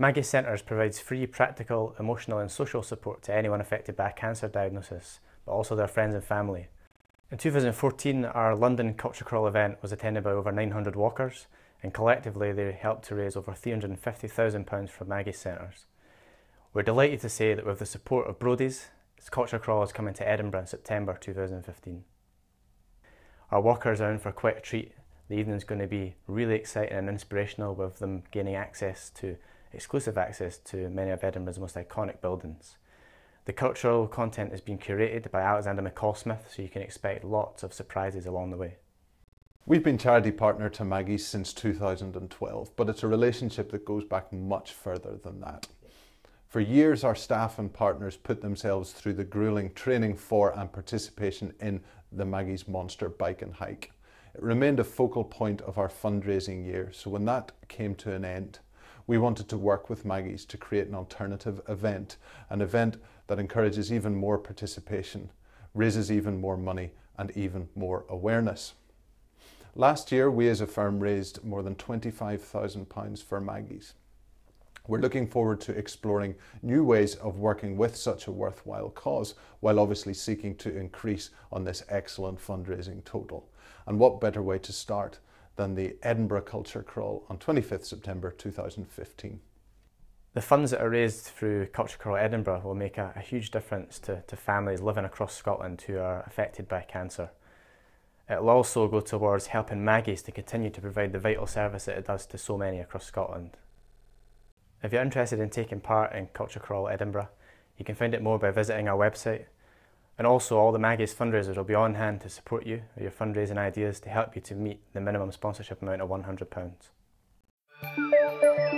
Maggie's Centres provides free practical, emotional and social support to anyone affected by a cancer diagnosis, but also their friends and family. In 2014, our London Culture Crawl event was attended by over 900 walkers, and collectively they helped to raise over £350,000 for Maggie's Centres. We're delighted to say that with the support of Brodies, Culture Crawl is coming to Edinburgh in September 2015. Our walkers are in for quite a treat. The evening's going to be really exciting and inspirational with them gaining access to exclusive access to many of Edinburgh's most iconic buildings. The cultural content has been curated by Alexander McCall Smith, so you can expect lots of surprises along the way. We've been charity partner to Maggie's since 2012, but it's a relationship that goes back much further than that. For years, our staff and partners put themselves through the grueling training for and participation in the Maggie's Monster Bike and Hike. It remained a focal point of our fundraising year, so when that came to an end, we wanted to work with Maggie's to create an alternative event, an event that encourages even more participation, raises even more money and even more awareness. Last year, we as a firm raised more than £25,000 for Maggie's. We're looking forward to exploring new ways of working with such a worthwhile cause, while obviously seeking to increase on this excellent fundraising total. And what better way to start than the Edinburgh Culture Crawl on 25th September 2015. The funds that are raised through Culture Crawl Edinburgh will make a, a huge difference to, to families living across Scotland who are affected by cancer. It will also go towards helping Maggie's to continue to provide the vital service that it does to so many across Scotland. If you're interested in taking part in Culture Crawl Edinburgh, you can find out more by visiting our website and also all the Maggie's fundraisers will be on hand to support you with your fundraising ideas to help you to meet the minimum sponsorship amount of £100.